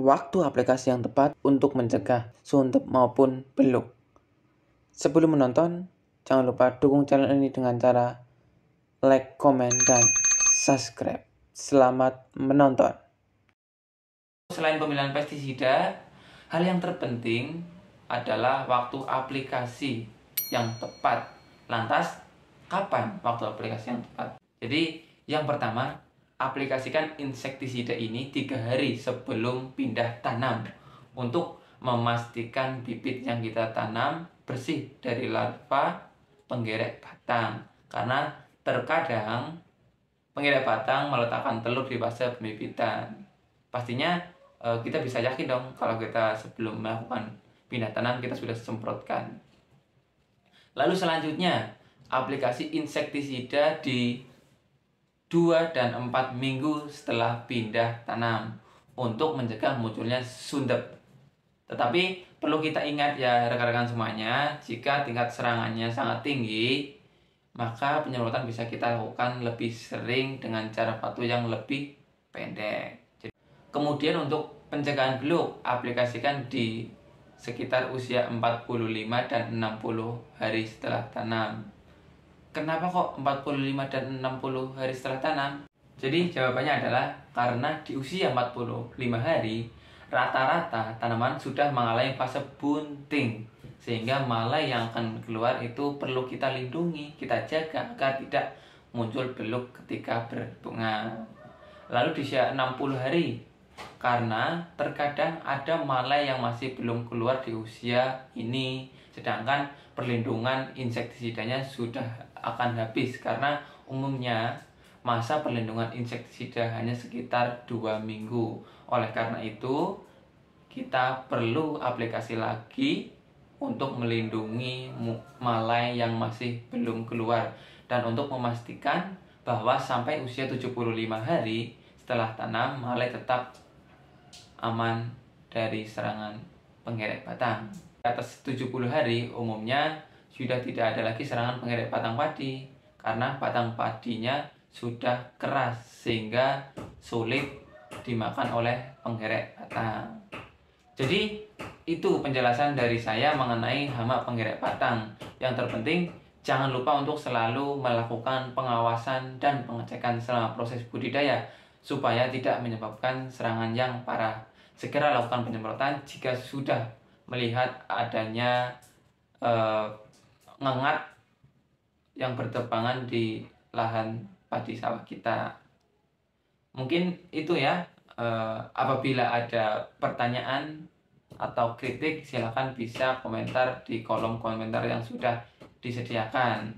waktu aplikasi yang tepat untuk mencegah suntep maupun beluk. Sebelum menonton, jangan lupa dukung channel ini dengan cara like, komen, dan subscribe. Selamat menonton. Selain pemilihan pestisida, hal yang terpenting adalah waktu aplikasi yang tepat. Lantas, kapan waktu aplikasi yang tepat? Jadi, yang pertama, aplikasikan insektisida ini tiga hari sebelum pindah tanam. Untuk memastikan bibit yang kita tanam bersih dari larva penggerek batang. Karena terkadang penggerek batang meletakkan telur di fase pembibitan. Pastinya eh, kita bisa yakin dong kalau kita sebelum melakukan pindah tanam kita sudah semprotkan. Lalu selanjutnya aplikasi insektisida di 2 dan 4 minggu setelah pindah tanam untuk mencegah munculnya sundep. Tetapi perlu kita ingat ya rekan-rekan semuanya, jika tingkat serangannya sangat tinggi, maka penyemprotan bisa kita lakukan lebih sering dengan cara waktu yang lebih pendek. Kemudian untuk pencegahan beluk, aplikasikan di sekitar usia 45 dan 60 hari setelah tanam. Kenapa kok 45 dan 60 hari setelah tanam? Jadi jawabannya adalah karena di usia 45 hari rata-rata tanaman sudah mengalami fase bunting sehingga malai yang akan keluar itu perlu kita lindungi, kita jaga agar tidak muncul beluk ketika berbunga. Lalu di usia 60 hari karena terkadang ada malai yang masih belum keluar di usia ini sedangkan perlindungan insektisidanya sudah akan habis karena umumnya masa perlindungan insektisida hanya sekitar dua minggu. Oleh karena itu, kita perlu aplikasi lagi untuk melindungi malai yang masih belum keluar dan untuk memastikan bahwa sampai usia 75 hari setelah tanam malai tetap aman dari serangan pengerek batang. Atas 70 hari umumnya sudah tidak ada lagi serangan pengerek batang padi karena batang padinya sudah keras sehingga sulit dimakan oleh pengerek batang. Jadi itu penjelasan dari saya mengenai hama pengerek batang. Yang terpenting jangan lupa untuk selalu melakukan pengawasan dan pengecekan selama proses budidaya supaya tidak menyebabkan serangan yang parah. Segera lakukan penyemprotan jika sudah melihat adanya uh, ngengat yang bertebangan di lahan padi sawah kita. Mungkin itu ya. Uh, apabila ada pertanyaan atau kritik, silakan bisa komentar di kolom komentar yang sudah disediakan.